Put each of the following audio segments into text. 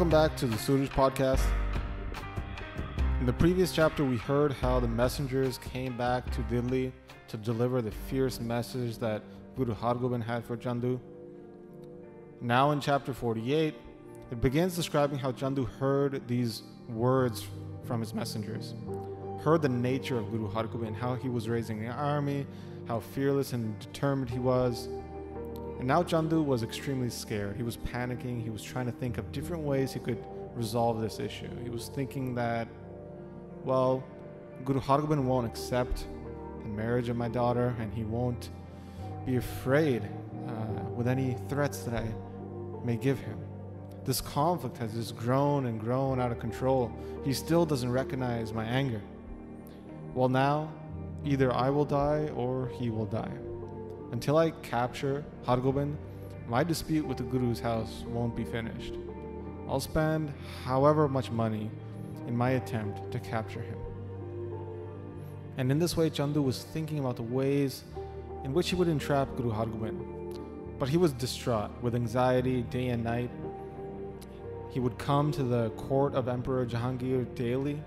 Welcome back to the Suraj podcast. In the previous chapter, we heard how the messengers came back to Delhi to deliver the fierce message that Guru Hargobind had for Chandu. Now, in chapter 48, it begins describing how Chandu heard these words from his messengers, heard the nature of Guru Hargobind, how he was raising an army, how fearless and determined he was. And now Chandu was extremely scared. He was panicking. He was trying to think of different ways he could resolve this issue. He was thinking that well, Guru Hargobind won't accept the marriage of my daughter, and he won't be afraid uh, with any threats that I may give him. This conflict has just grown and grown out of control. He still doesn't recognize my anger. Well, now, either I will die or he will die. Until I capture Hargobind, my dispute with the Guru's house won't be finished. I'll spend however much money in my attempt to capture him. And in this way, Chandu was thinking about the ways in which he would entrap Guru Hargobind. But he was distraught with anxiety day and night. He would come to the court of Emperor Jahangir daily,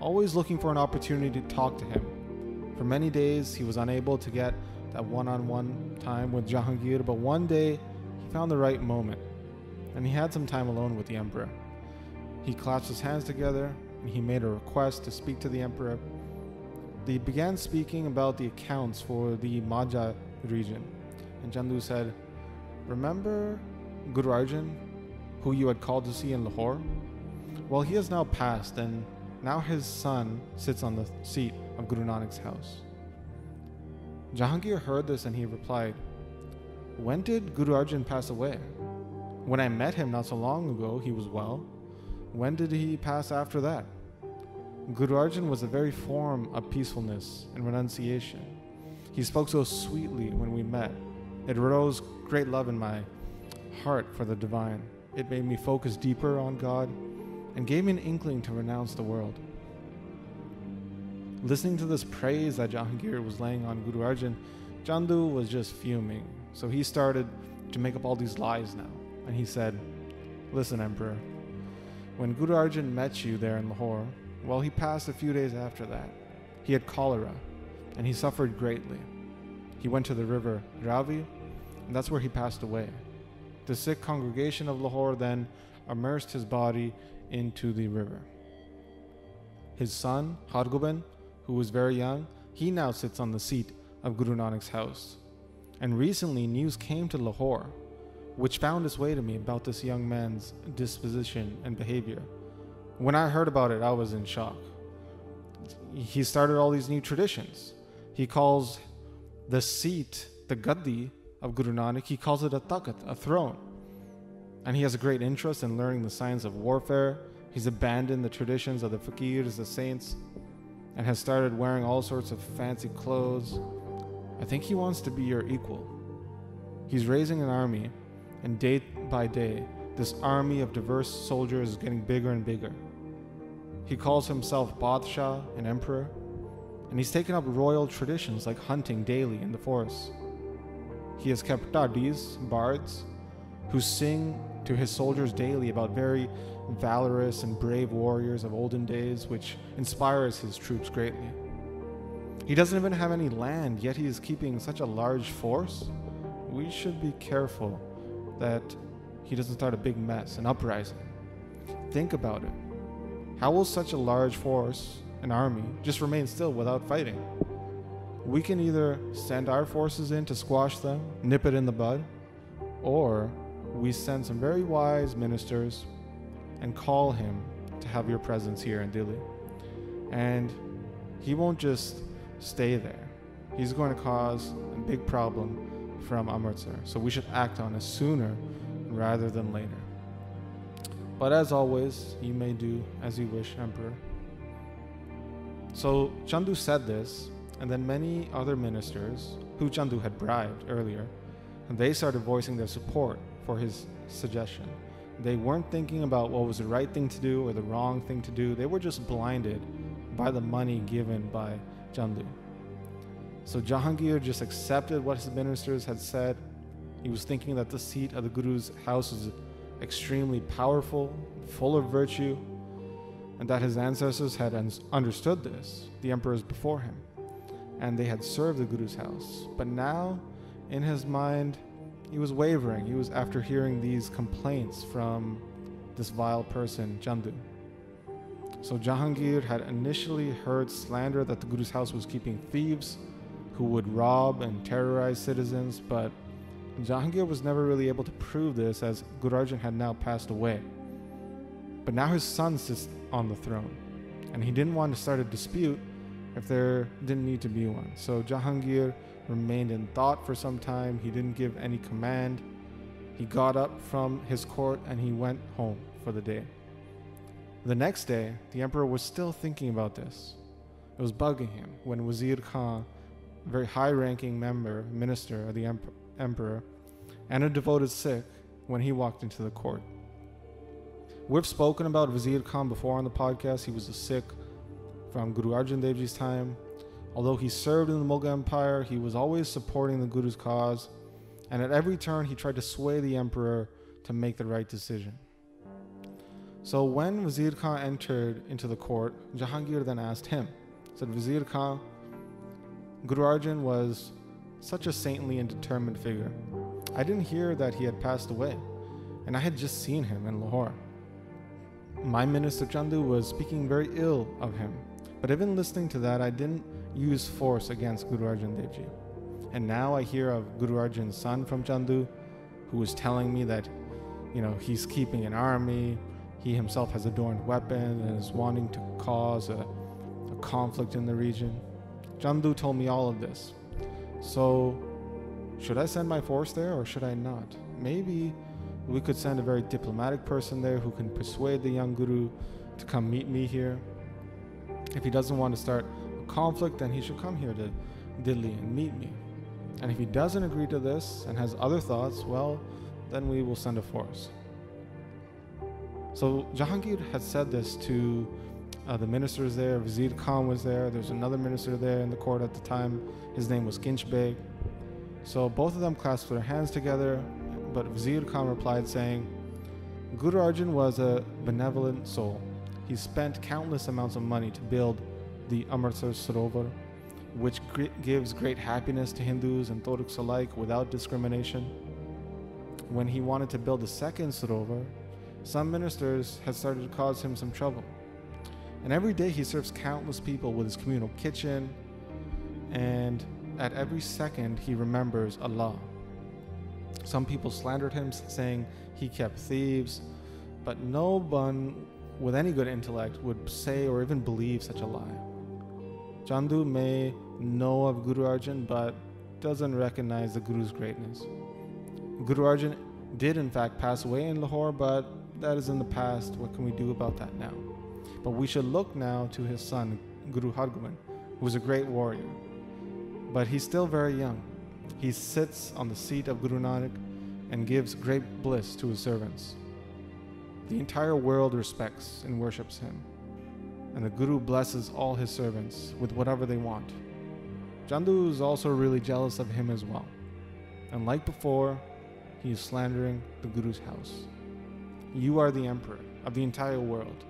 always looking for an opportunity to talk to him. For many days, he was unable to get that one on one time with Jahangir, but one day he found the right moment, and he had some time alone with the emperor. He clasped his hands together and he made a request to speak to the emperor. They began speaking about the accounts for the Majha region. And Chandu said, Remember Guru Arjan, who you had called to see in Lahore? Well, he has now passed, and now his son sits on the seat of Guru Nanak's house. Jahangir heard this and he replied, When did Guru Arjan pass away? When I met him not so long ago, he was well. When did he pass after that? Guru Arjan was the very form of peacefulness and renunciation. He spoke so sweetly when we met. It rose great love in my heart for the divine. It made me focus deeper on God and gave me an inkling to renounce the world. Listening to this praise that Jahangir was laying on Guru Arjan, Chandu was just fuming. So he started to make up all these lies now. And he said, Listen, Emperor, when Guru Arjan met you there in Lahore, well, he passed a few days after that. He had cholera, and he suffered greatly. He went to the river Ravi, and that's where he passed away. The Sikh congregation of Lahore then immersed his body into the river. His son, Hargobind, who was very young, he now sits on the seat of Guru Nanak's house. And recently, news came to Lahore which found its way to me about this young man's disposition and behavior. When I heard about it, I was in shock. He started all these new traditions. He calls the seat, the gaddi of Guru Nanak, he calls it a takht, a throne. And he has a great interest in learning the science of warfare. He's abandoned the traditions of the fakirs, the saints, and has started wearing all sorts of fancy clothes. I think he wants to be your equal. He's raising an army and day by day, this army of diverse soldiers is getting bigger and bigger. He calls himself Badshah, an emperor, and he's taken up royal traditions like hunting daily in the forest. He has kept dhadis, bards, who sing to his soldiers daily about very valorous and brave warriors of olden days, which inspires his troops greatly. He doesn't even have any land, yet he is keeping such a large force. We should be careful that he doesn't start a big mess, an uprising. Think about it. How will such a large force, an army, just remain still without fighting? We can either send our forces in to squash them, nip it in the bud, or we send some very wise ministers and call him to have your presence here in Delhi. And he won't just stay there. He's going to cause a big problem from Amritsar, so we should act on it sooner rather than later. But as always, you may do as you wish, Emperor. So Chandu said this, and then many other ministers, who Chandu had bribed earlier, and they started voicing their support for his suggestion. They weren't thinking about what was the right thing to do or the wrong thing to do. They were just blinded by the money given by Chandu. So Jahangir just accepted what his ministers had said. He was thinking that the seat of the Guru's house was extremely powerful, full of virtue, and that his ancestors had un- understood this, the emperors before him, and they had served the Guru's house. But now, in his mind, he was wavering. He was after hearing these complaints from this vile person, Chandu. So Jahangir had initially heard slander that the Guru's house was keeping thieves who would rob and terrorize citizens, but Jahangir was never really able to prove this as Guru Arjan had now passed away. But now his son sits on the throne, and he didn't want to start a dispute if there didn't need to be one. So Jahangir remained in thought for some time. He didn't give any command. He got up from his court and he went home for the day. The next day, the emperor was still thinking about this. It was bugging him when Wazir Khan, a very high ranking member, minister of the emp- emperor, and a devoted Sikh, when he walked into the court. We've spoken about Wazir Khan before on the podcast. He was a Sikh from Guru Arjan Dev Ji's time. Although he served in the Mughal Empire, he was always supporting the Guru's cause, and at every turn he tried to sway the emperor to make the right decision. So when Wazir Khan entered into the court, Jahangir then asked him, said, Wazir Khan, Guru Arjan was such a saintly and determined figure. I didn't hear that he had passed away, and I had just seen him in Lahore. My minister Chandu was speaking very ill of him, but even listening to that, I didn't use force against Guru Arjan Dev Ji. And now I hear of Guru Arjan's son from Chandu, who was telling me that, you know, he's keeping an army, he himself has adorned weapon and is wanting to cause a, a conflict in the region. Chandu told me all of this. So, should I send my force there or should I not? Maybe we could send a very diplomatic person there who can persuade the young guru to come meet me here. If he doesn't want to start a conflict, then he should come here to Delhi and meet me. And if he doesn't agree to this and has other thoughts, well, then we will send a force. So Jahangir had said this to uh, the ministers there. Wazir Khan was there. There's another minister there in the court at the time. His name was Kinch. So both of them clasped their hands together, but Wazir Khan replied saying, Guru Arjan was a benevolent soul. He spent countless amounts of money to build the Amritsar Sarovar, which gives great happiness to Hindus and Toruks alike without discrimination. When he wanted to build a second Sarovar, some ministers had started to cause him some trouble. And every day he serves countless people with his communal kitchen, and at every second he remembers Allah. Some people slandered him, saying he kept thieves, but no one with any good intellect would say or even believe such a lie. Chandu may know of Guru Arjan, but doesn't recognize the Guru's greatness. Guru Arjan did, in fact, pass away in Lahore, but that is in the past. What can we do about that now? But we should look now to his son, Guru Hargobind, who was a great warrior. But he's still very young. He sits on the seat of Guru Nanak and gives great bliss to his servants. The entire world respects and worships him, and the Guru blesses all his servants with whatever they want. Chandu is also really jealous of him as well. And like before, he is slandering the Guru's house. You are the emperor of the entire world.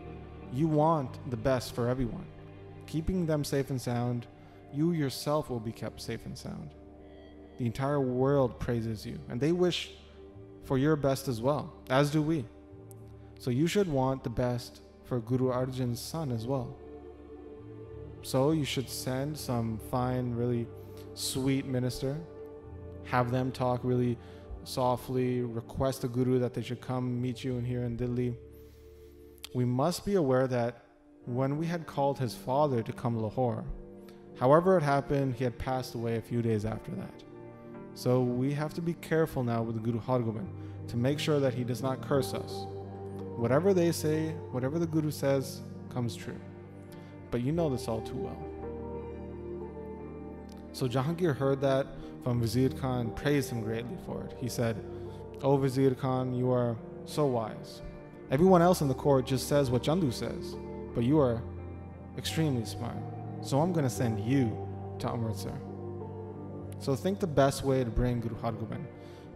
You want the best for everyone. Keeping them safe and sound, you yourself will be kept safe and sound. The entire world praises you, and they wish for your best as well, as do we. So you should want the best for Guru Arjan's son as well. So you should send some fine, really sweet minister, have them talk really softly, request the Guru that they should come meet you in here in Delhi. We must be aware that when we had called his father to come Lahore, however it happened, he had passed away a few days after that. So we have to be careful now with Guru Hargobind to make sure that he does not curse us. Whatever they say, whatever the Guru says, comes true. But you know this all too well. So Jahangir heard that from Wazir Khan praised him greatly for it. He said, oh, O Wazir Khan, you are so wise. Everyone else in the court just says what Chandu says, but you are extremely smart. So I'm going to send you to Amritsar. So think the best way to bring Guru Hargobind.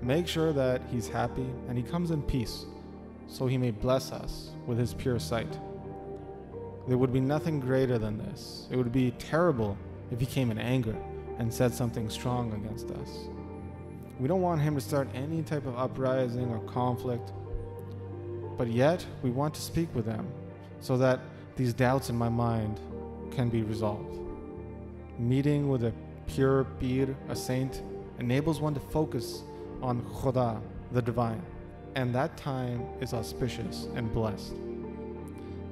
Make sure that he's happy and he comes in peace so he may bless us with his pure sight. There would be nothing greater than this. It would be terrible if he came in anger and said something strong against us. We don't want him to start any type of uprising or conflict, but yet we want to speak with him so that these doubts in my mind can be resolved. Meeting with a pure pir, a saint, enables one to focus on Khuda, the divine, and that time is auspicious and blessed.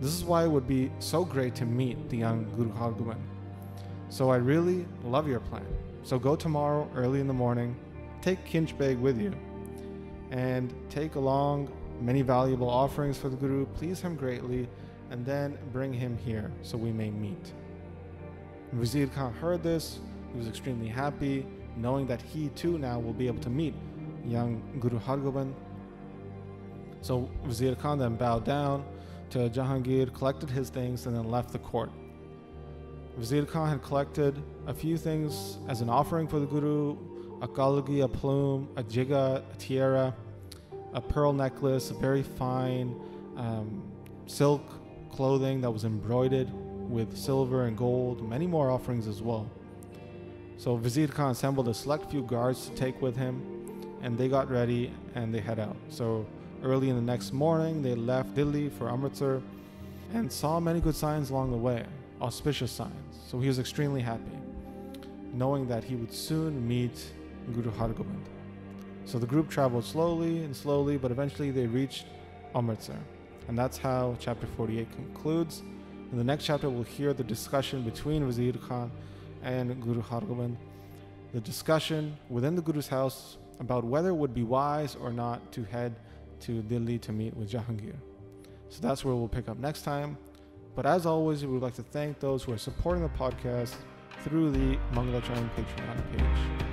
This is why it would be so great to meet the young Guru Hargobind. So I really love your plan. So go tomorrow early in the morning, take Kinch Beg with you, and take along many valuable offerings for the Guru, please him greatly, and then bring him here so we may meet. Wazir Khan heard this, he was extremely happy, knowing that he too now will be able to meet young Guru Hargobind. So Wazir Khan then bowed down to Jahangir, collected his things, and then left the court. Wazir Khan had collected a few things as an offering for the Guru a kalgi, a plume, a jigha, a tiara, a pearl necklace, a very fine um, silk clothing that was embroidered with silver and gold, many more offerings as well. So Wazir Khan assembled a select few guards to take with him, and they got ready and they head out. So early in the next morning, they left Delhi for Amritsar and saw many good signs along the way, auspicious signs. So he was extremely happy, knowing that he would soon meet Guru Hargobind. So the group traveled slowly and slowly, but eventually they reached Amritsar. And that's how chapter 48 concludes. In the next chapter, we'll hear the discussion between Wazir Khan and Guru Hargobind, the discussion within the Guru's house about whether it would be wise or not to head to Delhi to meet with Jahangir. So that's where we'll pick up next time. But as always, we would like to thank those who are supporting the podcast through the Manglacharan Patreon page.